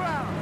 ground.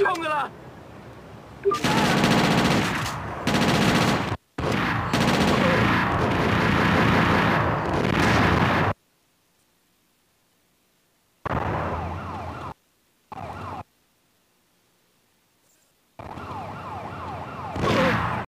冲着了。